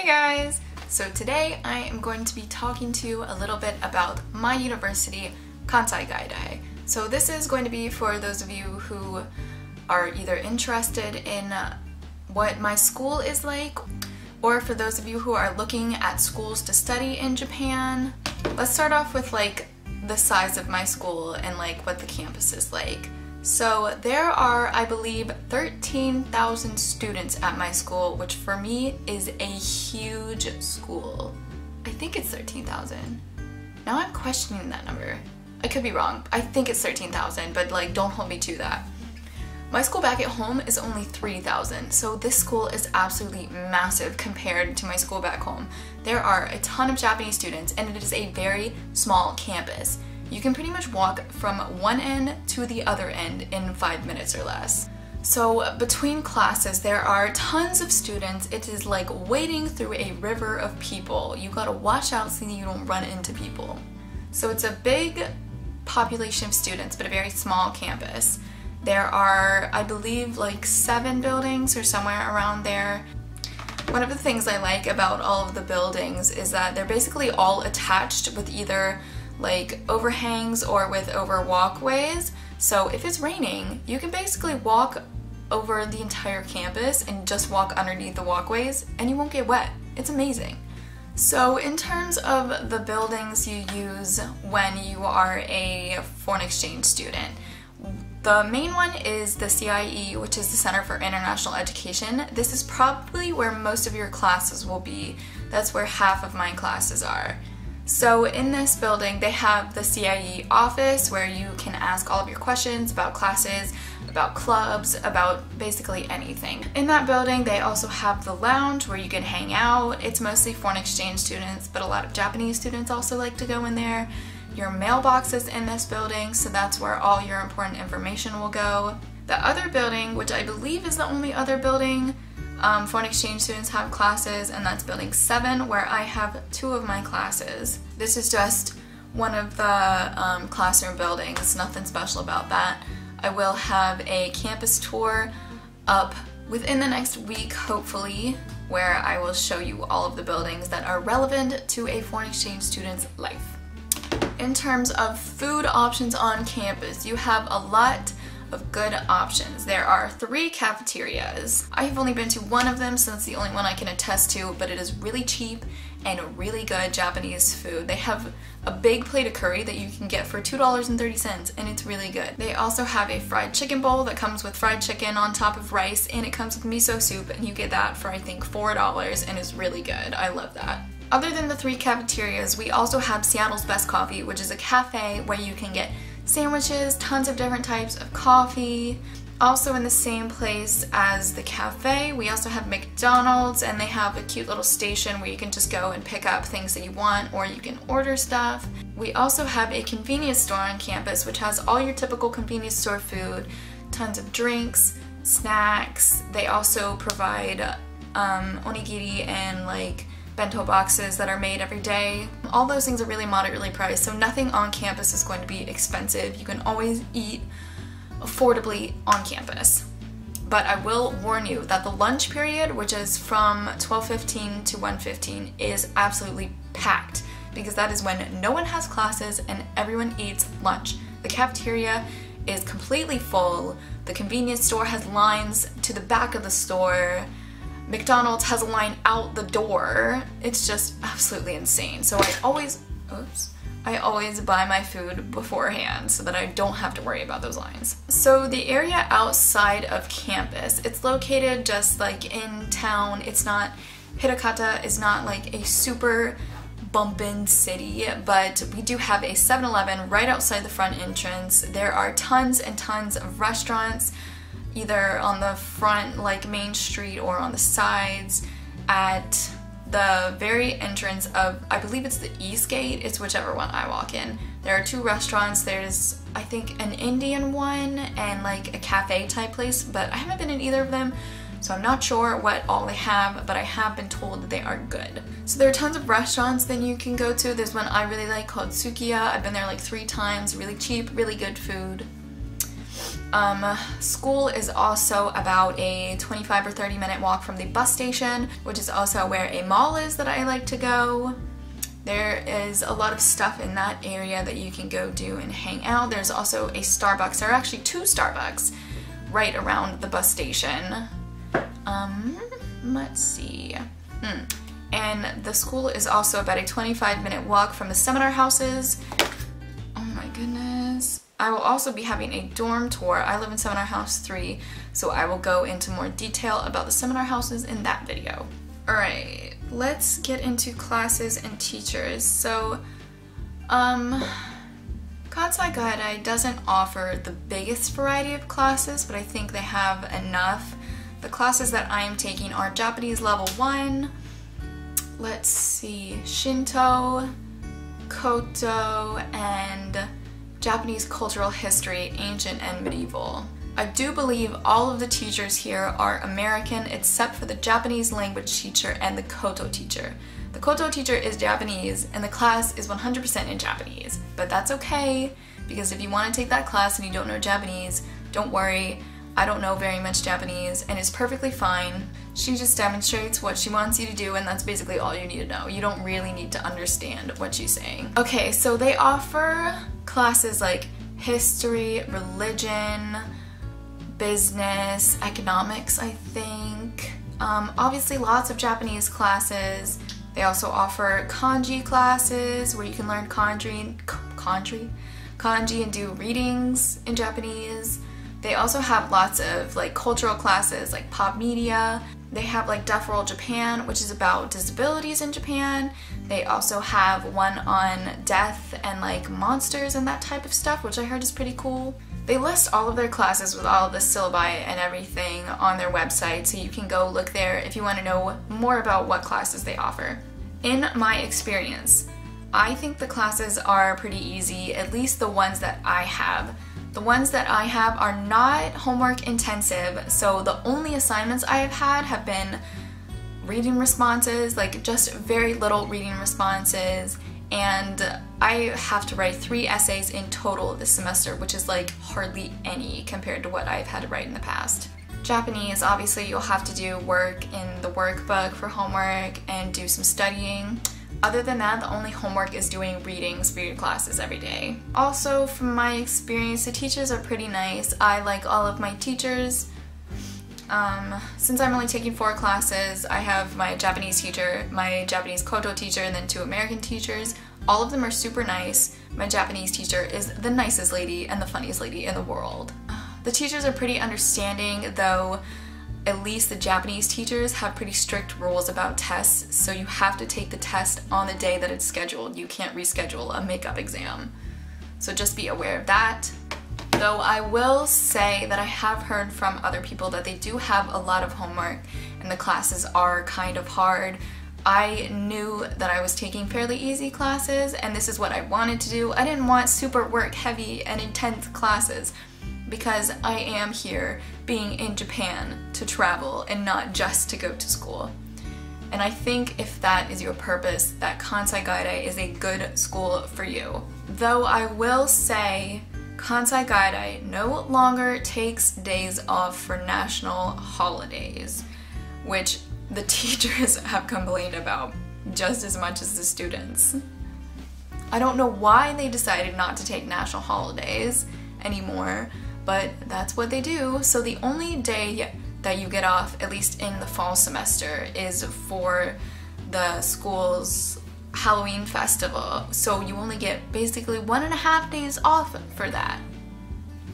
Hey guys! So today I am going to be talking to you a little bit about my university, Kansai Gaidai. So this is going to be for those of you who are either interested in what my school is like or for those of you who are looking at schools to study in Japan. Let's start off with like the size of my school and like what the campus is like. So there are, I believe, 13,000 students at my school, which for me is a huge school. I think it's 13,000. Now I'm questioning that number. I could be wrong. I think it's 13,000, but like don't hold me to that. My school back at home is only 3,000, so this school is absolutely massive compared to my school back home. There are a ton of Japanese students and it is a very small campus. You can pretty much walk from one end to the other end in five minutes or less. So between classes, there are tons of students. It is like wading through a river of people. You gotta watch out so you don't run into people. So it's a big population of students, but a very small campus. There are, I believe, like seven buildings or somewhere around there. One of the things I like about all of the buildings is that they're basically all attached with either like overhangs or with over walkways. So if it's raining, you can basically walk over the entire campus and just walk underneath the walkways and you won't get wet. It's amazing. So in terms of the buildings you use when you are a foreign exchange student, the main one is the CIE, which is the Center for International Education. This is probably where most of your classes will be. That's where half of my classes are. So in this building, they have the CIE office where you can ask all of your questions about classes, about clubs, about basically anything. In that building, they also have the lounge where you can hang out. It's mostly foreign exchange students, but a lot of Japanese students also like to go in there. Your mailbox is in this building, so that's where all your important information will go. The other building, which I believe is the only other building um, foreign exchange students have classes, and that's building 7, where I have two of my classes. This is just one of the um, classroom buildings, nothing special about that. I will have a campus tour up within the next week, hopefully, where I will show you all of the buildings that are relevant to a foreign exchange student's life in terms of food options on campus, you have a lot of good options. There are three cafeterias. I've only been to one of them, so it's the only one I can attest to, but it is really cheap and really good Japanese food. They have a big plate of curry that you can get for $2.30 and it's really good. They also have a fried chicken bowl that comes with fried chicken on top of rice and it comes with miso soup and you get that for I think $4 and it's really good. I love that. Other than the three cafeterias, we also have Seattle's Best Coffee, which is a cafe where you can get sandwiches, tons of different types of coffee. Also in the same place as the cafe, we also have McDonald's and they have a cute little station where you can just go and pick up things that you want or you can order stuff. We also have a convenience store on campus which has all your typical convenience store food, tons of drinks, snacks. They also provide um, onigiri and like bento boxes that are made every day. All those things are really moderately priced, so nothing on campus is going to be expensive. You can always eat affordably on campus. But I will warn you that the lunch period, which is from 12.15 to 1.15, is absolutely packed because that is when no one has classes and everyone eats lunch. The cafeteria is completely full. The convenience store has lines to the back of the store. McDonald's has a line out the door. It's just absolutely insane. So I always, oops, I always buy my food beforehand so that I don't have to worry about those lines. So the area outside of campus, it's located just like in town. It's not, Hirakata is not like a super bumpin' city, but we do have a 7-Eleven right outside the front entrance. There are tons and tons of restaurants either on the front like main street or on the sides at the very entrance of I believe it's the east gate it's whichever one I walk in. There are two restaurants. There's I think an Indian one and like a cafe type place but I haven't been in either of them so I'm not sure what all they have but I have been told that they are good. So there are tons of restaurants that you can go to. There's one I really like called Sukiya I've been there like three times. Really cheap really good food Um, school is also about a 25 or 30 minute walk from the bus station, which is also where a mall is that I like to go. There is a lot of stuff in that area that you can go do and hang out. There's also a Starbucks. There are actually two Starbucks right around the bus station. Um, let's see. Hmm. And the school is also about a 25 minute walk from the seminar houses. I will also be having a dorm tour. I live in Seminar House 3, so I will go into more detail about the seminar houses in that video. Alright, let's get into classes and teachers. So, um, Kansai Gaidai doesn't offer the biggest variety of classes, but I think they have enough. The classes that I am taking are Japanese level 1, let's see, Shinto, Koto, and Japanese cultural history, ancient and medieval. I do believe all of the teachers here are American except for the Japanese language teacher and the Koto teacher. The Koto teacher is Japanese and the class is 100% in Japanese, but that's okay because if you want to take that class and you don't know Japanese, don't worry, I don't know very much Japanese and it's perfectly fine. She just demonstrates what she wants you to do and that's basically all you need to know. You don't really need to understand what she's saying. Okay, so they offer classes like history, religion, business, economics, I think. Um, obviously lots of Japanese classes. They also offer kanji classes where you can learn kanji, kanji, kanji and do readings in Japanese. They also have lots of like cultural classes like pop media. They have like Deaf World Japan, which is about disabilities in Japan. They also have one on death and like monsters and that type of stuff, which I heard is pretty cool. They list all of their classes with all the syllabi and everything on their website, so you can go look there if you want to know more about what classes they offer. In my experience, I think the classes are pretty easy, at least the ones that I have. The ones that I have are not homework intensive, so the only assignments I have had have been reading responses, like just very little reading responses, and I have to write three essays in total this semester, which is like hardly any compared to what I've had to write in the past. Japanese, obviously you'll have to do work in the workbook for homework and do some studying. Other than that, the only homework is doing readings for your classes every day. Also, from my experience, the teachers are pretty nice. I like all of my teachers. Um, since I'm only taking four classes, I have my Japanese teacher, my Japanese Koto teacher, and then two American teachers. All of them are super nice. My Japanese teacher is the nicest lady and the funniest lady in the world. The teachers are pretty understanding, though at least the Japanese teachers have pretty strict rules about tests, so you have to take the test on the day that it's scheduled. You can't reschedule a makeup exam. So just be aware of that. Though I will say that I have heard from other people that they do have a lot of homework and the classes are kind of hard. I knew that I was taking fairly easy classes and this is what I wanted to do. I didn't want super work heavy and intense classes because I am here being in Japan to travel and not just to go to school. And I think if that is your purpose, that Kansai Gaidai is a good school for you. Though I will say Kansai Gaidai no longer takes days off for national holidays, which the teachers have complained about just as much as the students. I don't know why they decided not to take national holidays anymore, but that's what they do. So the only day that you get off, at least in the fall semester, is for the school's Halloween festival, so you only get basically one and a half days off for that.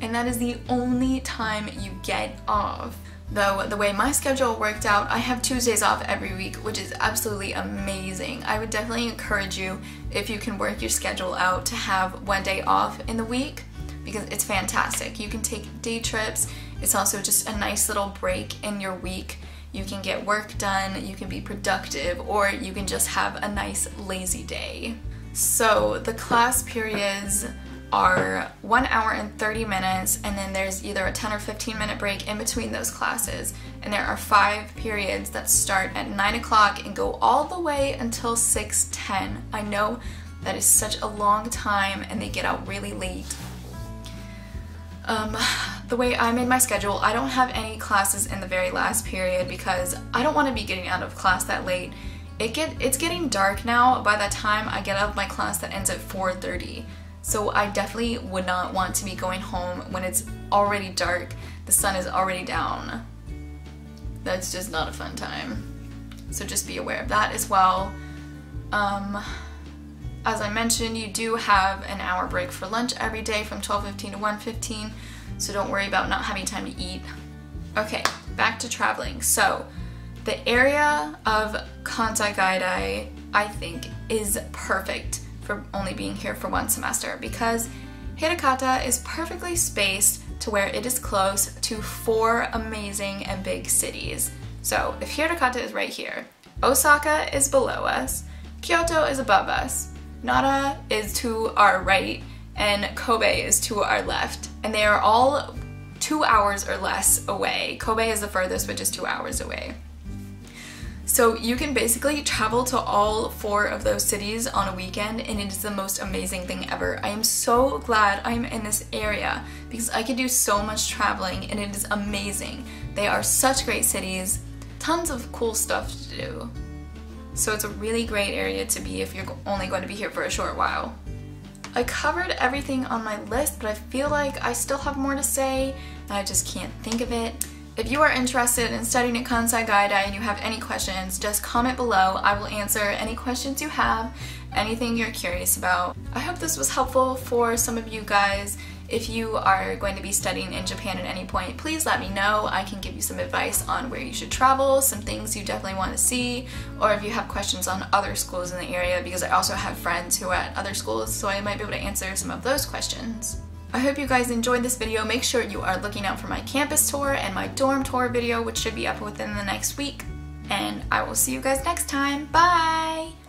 And that is the only time you get off. Though the way my schedule worked out, I have Tuesdays off every week, which is absolutely amazing. I would definitely encourage you, if you can work your schedule out, to have one day off in the week because it's fantastic. You can take day trips. It's also just a nice little break in your week you can get work done, you can be productive, or you can just have a nice lazy day. So the class periods are 1 hour and 30 minutes and then there's either a 10 or 15 minute break in between those classes and there are five periods that start at 9 o'clock and go all the way until 6.10. I know that is such a long time and they get out really late. Um, the way I made my schedule, I don't have any classes in the very last period because I don't want to be getting out of class that late. It get it's getting dark now by the time I get out of my class that ends at 4:30. So I definitely would not want to be going home when it's already dark, the sun is already down. That's just not a fun time. So just be aware of that as well. Um, as I mentioned, you do have an hour break for lunch every day from 12.15 to 1.15, so don't worry about not having time to eat. Okay, back to traveling. So the area of Kansai Gaidai, I think, is perfect for only being here for one semester because Hirakata is perfectly spaced to where it is close to four amazing and big cities. So if Hirakata is right here, Osaka is below us, Kyoto is above us, Nara is to our right, and Kobe is to our left. And they are all two hours or less away. Kobe is the furthest, which is two hours away. So you can basically travel to all four of those cities on a weekend and it is the most amazing thing ever. I am so glad I'm in this area because I could do so much traveling and it is amazing. They are such great cities, tons of cool stuff to do. So it's a really great area to be if you're only going to be here for a short while. I covered everything on my list, but I feel like I still have more to say and I just can't think of it. If you are interested in studying at Kansai Gaidai and you have any questions, just comment below. I will answer any questions you have, anything you're curious about. I hope this was helpful for some of you guys. If you are going to be studying in Japan at any point, please let me know. I can give you some advice on where you should travel, some things you definitely want to see, or if you have questions on other schools in the area because I also have friends who are at other schools so I might be able to answer some of those questions. I hope you guys enjoyed this video. Make sure you are looking out for my campus tour and my dorm tour video, which should be up within the next week. And I will see you guys next time. Bye!